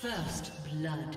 First blood.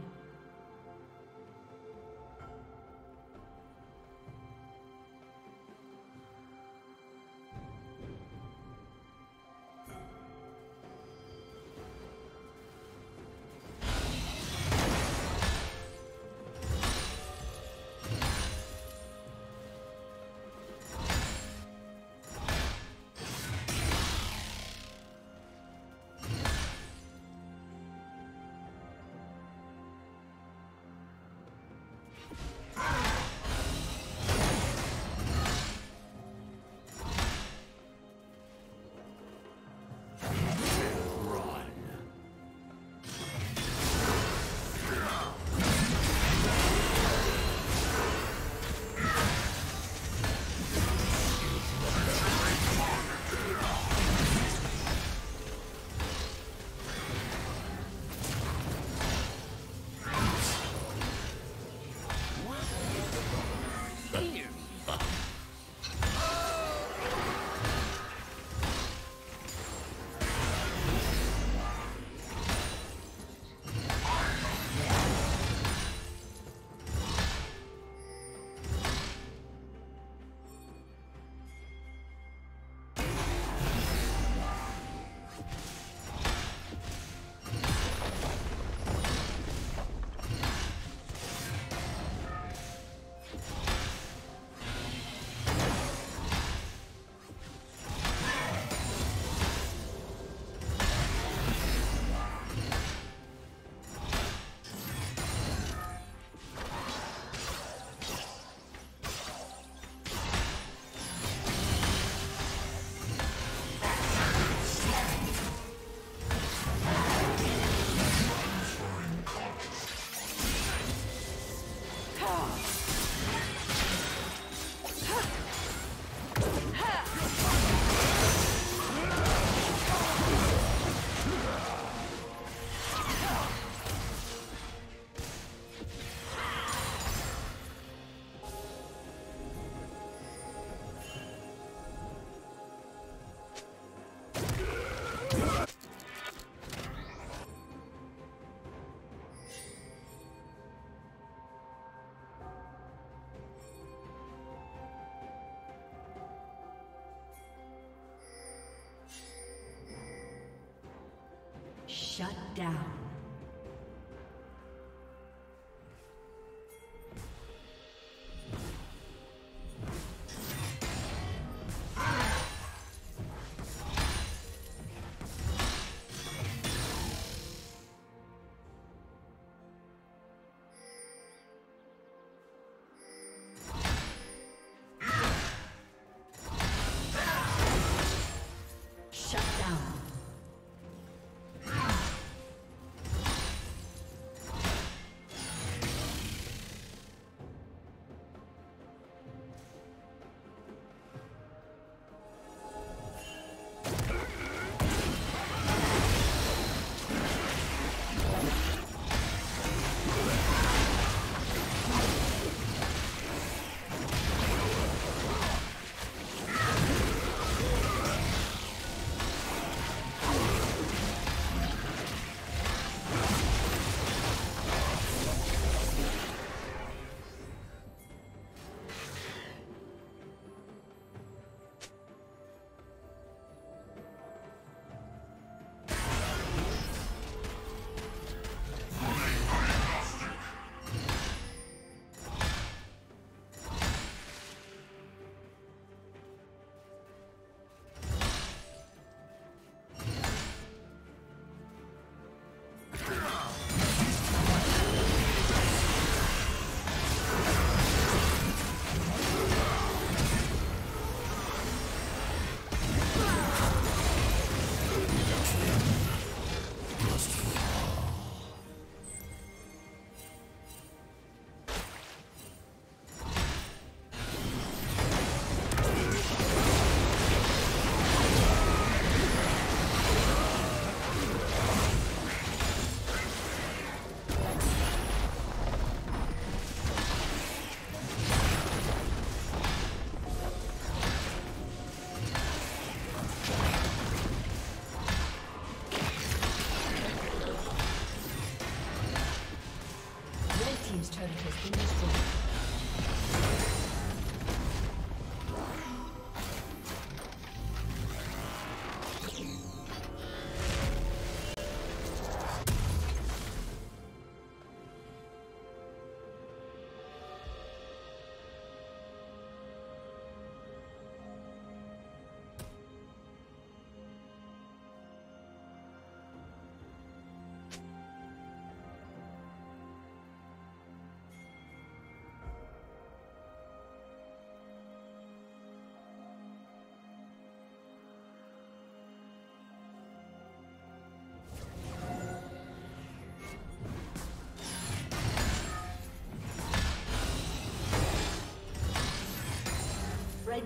Shut down.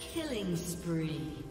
Killing spree.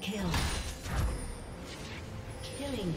Kill. Killing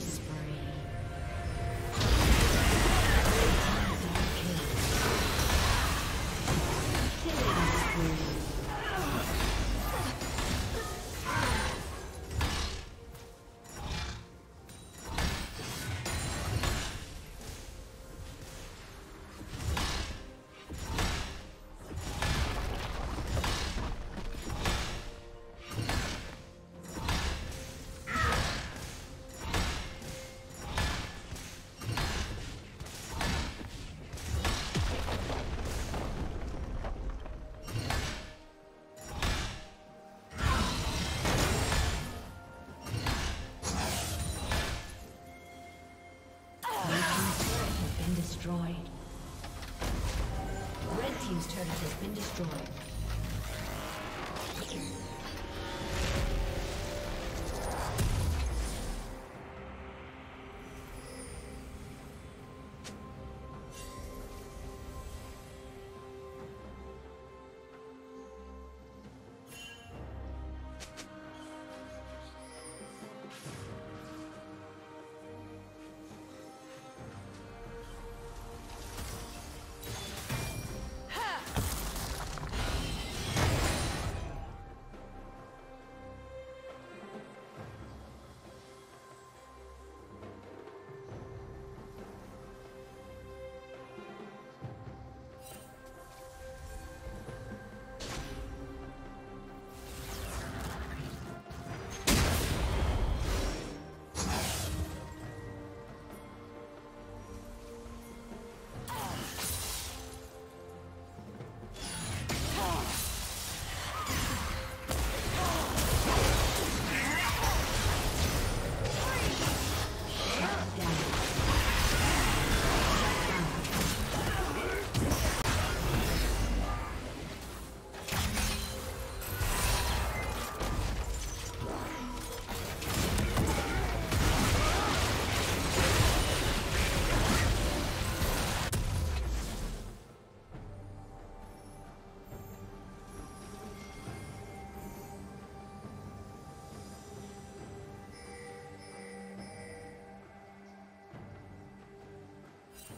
spree.